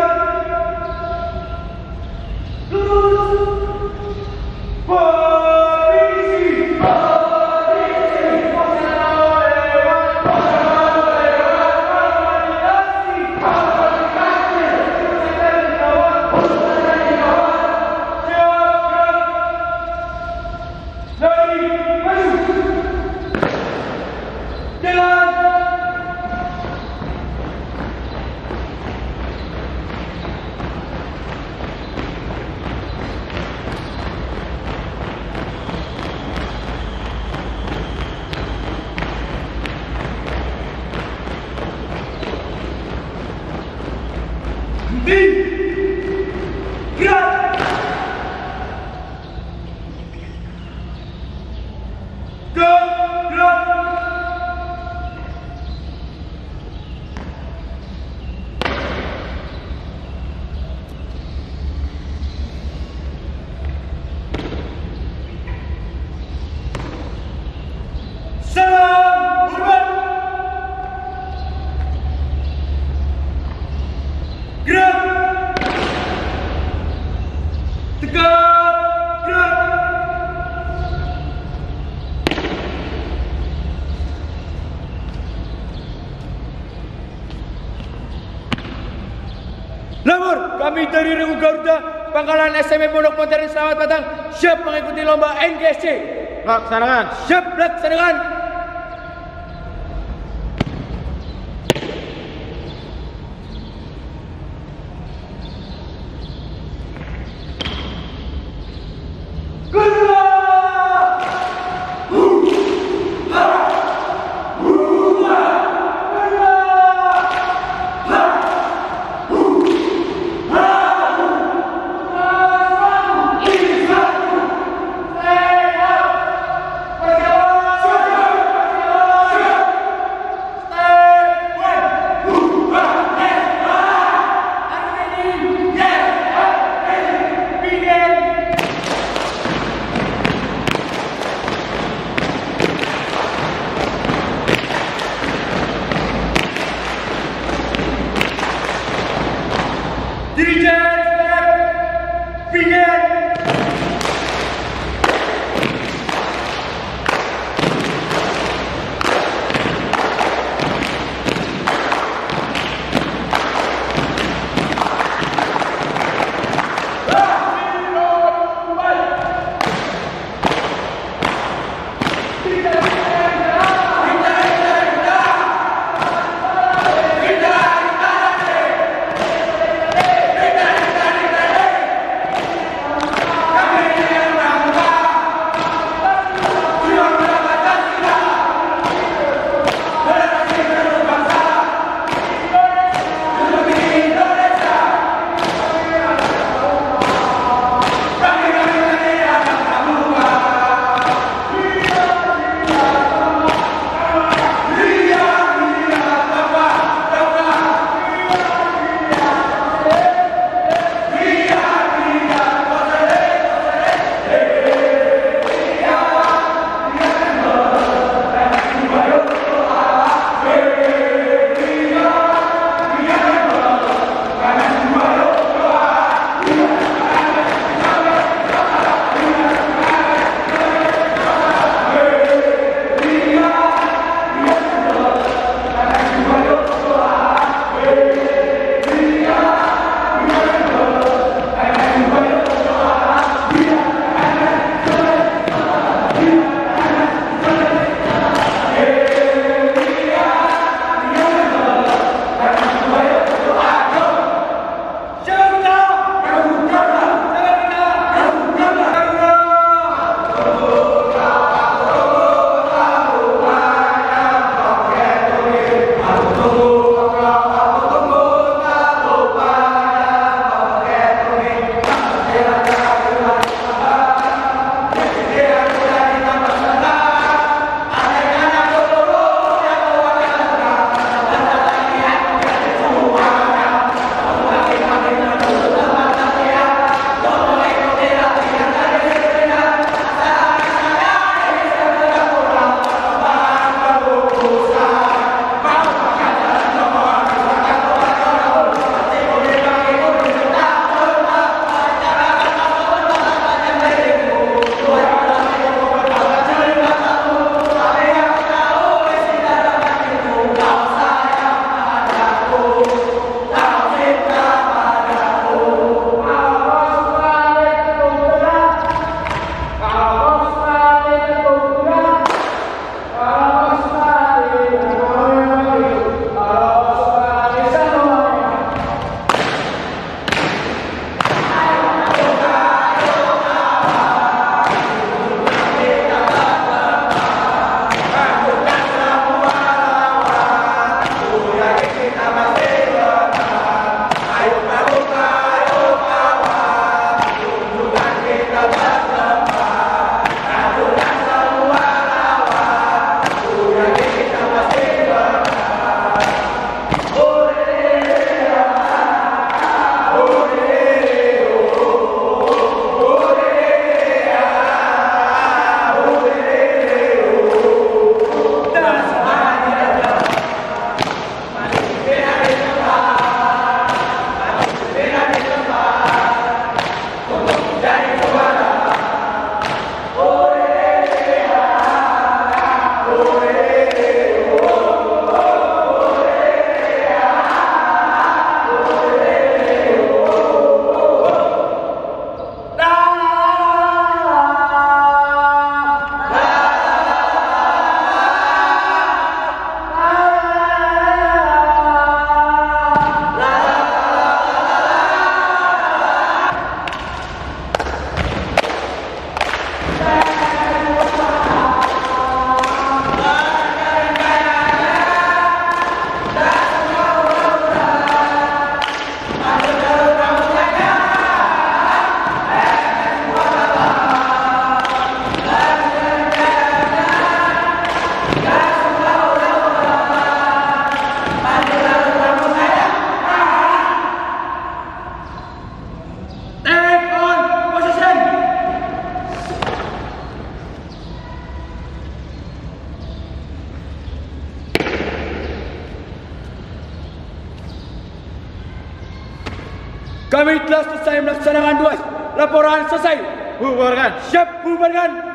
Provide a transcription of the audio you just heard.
Lord. Lord. Kami dari Regu Garuda, Pangkalan SMP Pondok Modern Selamat Datang, siap mengikuti lomba NGSC. Laksanakan. Siap laksanakan. Spirit. Kami telah selesai melaksanakan tugas. Laporan selesai. Bubarkan. Siap bubarkan.